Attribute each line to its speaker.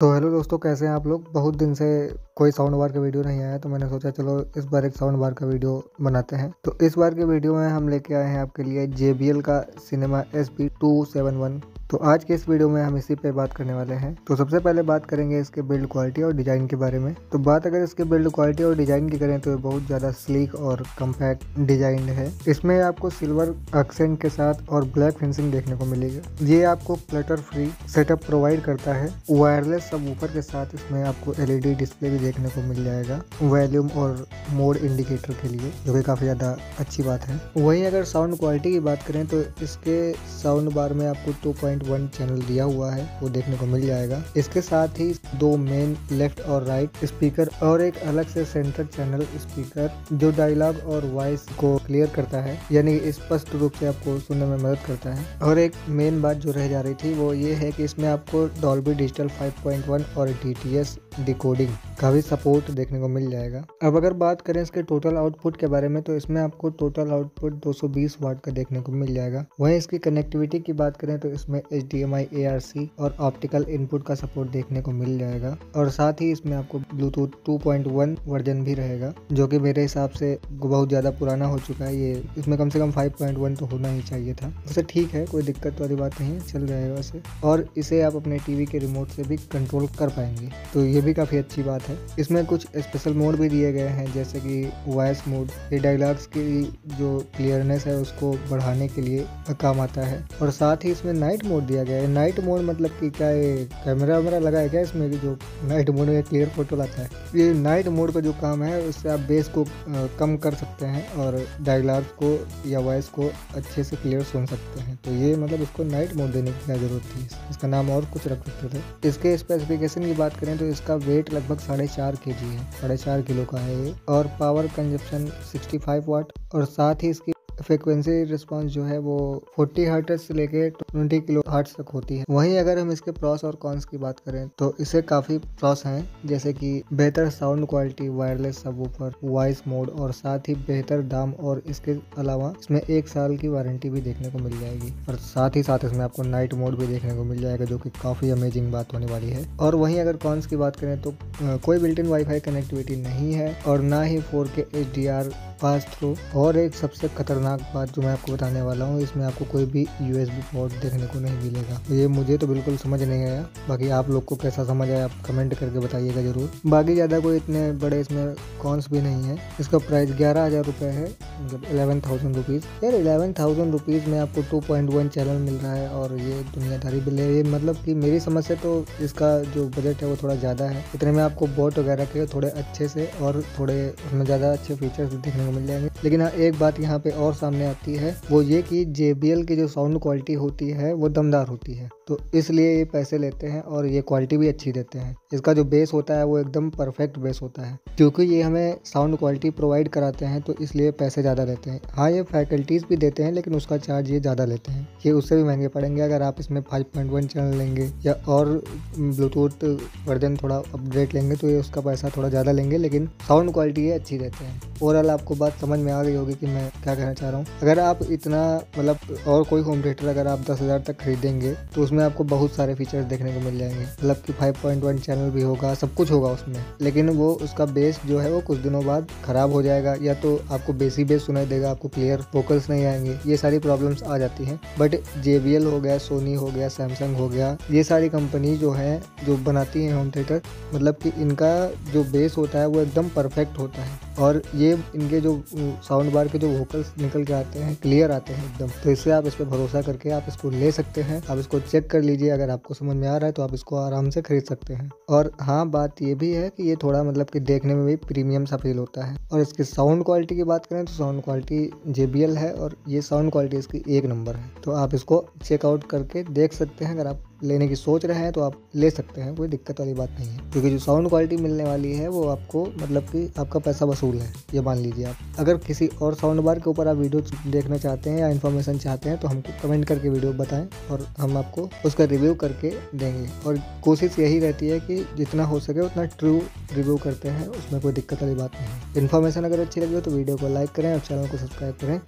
Speaker 1: तो हेलो दोस्तों, कैसे हैं आप लोग? बहुत दिन से कोई साउंड बार का वीडियो नहीं आया तो मैंने सोचा चलो इस बार एक साउंड बार का वीडियो बनाते हैं। तो इस बार के वीडियो में हम लेके आए हैं आपके लिए JBL का cinema S P two seven one. तो आज के इस वीडियो में हम इसी पे बात करने वाले हैं। तो सबसे पहले बात करेंगे इसके बिल्ड क्वालिटी और डिज़ाइन के बारे में। तो बात अगर इसके बिल्ड क्वालिटी और डिज़ाइन की करें तो ये बहुत ज़्यादा स्लीक और कम्पैक्ट डिज़ाइन है। इसमें आपको सिल्वर एक्सेंट के साथ और ब्लैक फिनिशिंग देखने को मिलेगी। ये आपको क्लटर फ्री सेटअप प्रोवाइड करता है। वायरलेस सब ऊपर के साथ इसमें आपको एलईडी डिस्प्ले भी देखने को मिल जाएगा। वॉल्यूम और मोड इंडिकेटर के लिए, जो कि काफ़ी ज़्यादा अच्छी बात है। वहीं अगर साउंड क्वालिटी की बात करें तो इसके साउंड बार में आपको टू पॉइंट चैनल दिया हुआ है, वो देखने को मिल जाएगा। इसके साथ ही दो मेन लेफ़्ट और राइट स्पीकर और एक अलग से सेंटर चैनल स्पीकर जो डायलॉग और वॉइस को क्लियर करता है, यानी स्पष्ट रूप से आपको सुनने में मदद करता है। और एक मेन बात जो रह जा रही थी, वो ये है कि इसमें आपको डॉल्बी डिजिटल 5.1 और डी डिकोडिंग का भी सपोर्ट देखने को मिल जाएगा। अब अगर बात करें इसके टोटल आउटपुट के बारे में तो इसमें आपको टोटल आउटपुट 220 वाट का देखने को मिल जाएगा। वहीं इसकी कनेक्टिविटी की बात करें तो इसमें H D M I A R C और ऑप्टिकल इनपुट का सपोर्ट देखने को मिल जाएगा। और साथ ही इसमें आपको ब्लूटूथ 2.1 वर्जन भी रहेगा, जो कि मेरे हिसाब से बहुत ज़्यादा पुराना हो चुका है। ये इसमें कम से कम 5.1 तो होना ही चाहिए था। वैसे ठीक है, कोई दिक्कत वाली बात नहीं चल जाएगा वैसे। और इसे आप अपने टीवी के रिमोट से भी कंट्रोल कर पाएँगे। तो ये भी काफ़ी अच्छी बात है। इसमें कुछ स्पेशल मोड भी दिए गए हैं, जैसे कि वॉइस मोड ये डायलॉग्स की जो क्लियरनेस है, उसको बढ़ाने के लिए काम आता है। और साथ ही इसमें नाइट मोड दिया गया है। नाइट मोड मतलब कि क्या ये कैमरा वैमरा लगा है क्या इसमें जो नाइट मोड में क्लियर फ़ोटो लाता है। ये नाइट मोड का जो काम है, उससे आप बेस को कम कर सकते हैं और डायलॉग्स को या वॉइस को अच्छे से क्लियर सुन सकते हैं। तो ये मतलब इसको नाइट मोड देने की क्या ज़रूरत थी? इसका नाम और कुछ रख सकते थे। इसके स्पेसिफिकेशन की बात करें तो इसका वेट लगभग साढ़े चार के जी है। साढ़े चार किलो का है ये। और पावर कंजप्शन 65 वाट और साथ ही इसकी फ्रिक्वेंसी रिस्पॉन्स जो है वो 40 हर्ट्ज से लेके 20 किलो हर्ट्ज तक होती है। वहीं अगर हम इसके प्रॉस और कॉन्स की बात करें तो इसे काफ़ी प्रॉस हैं, जैसे कि बेहतर साउंड क्वालिटी वायरलेस ऊपर वॉइस मोड और साथ ही बेहतर दाम और इसके अलावा इसमें एक साल की वारंटी भी देखने को मिल जाएगी। और साथ ही साथ इसमें आपको नाइट मोड भी देखने को मिल जाएगा, जो कि काफ़ी अमेजिंग बात होने वाली है। और वहीं अगर कॉन्स की बात करें तो कोई बिल्ट इन वाईफाई कनेक्टिविटी नहीं है, और ना ही फोर के H D R pass through और एक सबसे खतरनाक बात जो मैं आपको बताने वाला हूँ, इसमें आपको कोई भी यूएसबी पोर्ट देखने को नहीं मिलेगा। ये मुझे तो बिल्कुल समझ नहीं आया। बाकी आप लोग को कैसा समझ आया, आप कमेंट करके बताइएगा ज़रूर। बाकी ज़्यादा कोई इतने बड़े इसमें कॉन्स भी नहीं है। इसका प्राइस ग्यारह हज़ार रुपये है। मतलब इलेवन थाउज़ेंड रुपीज़ यार इलेवन थाउज़ेंड रुपीज़ में आपको टू पॉइंट वन चैनल मिल रहा है और ये दुनियादारी बिल है। ये मतलब कि मेरी समझ से तो इसका जो बजट है वो थोड़ा ज़्यादा है। इतने में आपको बोट वगैरह के थोड़े अच्छे से और थोड़े उसमें ज़्यादा अच्छे फीचर्स देखने को मिल जाएँगे। लेकिन हाँ एक बात यहाँ पे और सामने आती है, वो ये कि JBL की जो साउंड क्वालिटी होती है, वो दमदार होती है। तो इसलिए ये पैसे लेते हैं और ये क्वालिटी भी अच्छी देते हैं। इसका जो बेस होता है, वो एकदम परफेक्ट बेस होता है। क्योंकि ये हमें साउंड क्वालिटी प्रोवाइड कराते हैं तो इसलिए पैसे ज़्यादा लेते हैं। हाँ ये फैकल्टीज़ भी देते हैं, लेकिन उसका चार्ज ये ज़्यादा लेते हैं। ये उससे भी महँगे पड़ेंगे। अगर आप इसमें फाइव पॉइंट वन चैनल लेंगे या और ब्लूटूथ वर्जन थोड़ा अपडेट लेंगे तो ये उसका पैसा थोड़ा ज़्यादा लेंगे, लेकिन साउंड क्वालिटी ये अच्छी देते हैं। ओवरऑल आपको बात समझ में आ गई होगी कि मैं क्या कहना चाह रहा हूँ। अगर आप इतना मतलब और कोई होम थिएटर अगर आप दस हज़ार तक खरीदेंगे तो उसमें आपको बहुत सारे फीचर्स देखने को मिल जाएँगे। मतलब कि 5.1 चैनल भी होगा, सब कुछ होगा उसमें। लेकिन वो उसका बेस जो है, वो कुछ दिनों बाद खराब हो जाएगा, या तो आपको बेसी बेस सुनाई देगा, आपको क्लियर वोकल्स नहीं आएँगे, ये सारी प्रॉब्लम्स आ जाती हैं। बट जेबीएल हो गया सोनी हो गया सैमसंग हो गया, ये सारी कंपनी जो है, जो बनाती है होम थिएटर मतलब कि इनका जो बेस होता है, वो एकदम परफेक्ट होता है। और ये इनके जो साउंड बार के जो वोकल्स निकल के आते हैं क्लियर आते हैं एकदम। तो इससे आप इस पर भरोसा करके आप इसको ले सकते हैं। आप इसको चेक कर लीजिए, अगर आपको समझ में आ रहा है तो आप इसको आराम से खरीद सकते हैं। और हाँ बात ये भी है कि ये थोड़ा मतलब कि देखने में भी प्रीमियम सा फील होता है। और इसकी साउंड क्वालिटी की बात करें तो साउंड क्वालिटी JBL है और ये साउंड क्वालिटी इसकी एक नंबर है। तो आप इसको चेकआउट करके देख सकते हैं, अगर आप लेने की सोच रहे हैं तो आप ले सकते हैं, कोई दिक्कत वाली बात नहीं है। क्योंकि जो साउंड क्वालिटी मिलने वाली है, वो आपको मतलब कि आपका पैसा वसूल है, ये मान लीजिए आप। अगर किसी और साउंड बार के ऊपर आप वीडियो देखना चाहते हैं या इन्फॉर्मेशन चाहते हैं तो हमको कमेंट करके वीडियो बताएँ और हम आपको उसका रिव्यू करके देंगे। और कोशिश यही रहती है कि जितना हो सके उतना ट्रू रिव्यू करते हैं, उसमें कोई दिक्कत वाली बात नहीं है। इन्फॉर्मेशन अगर अच्छी लगी हो तो वीडियो को लाइक करें और चैनल को सब्सक्राइब करें।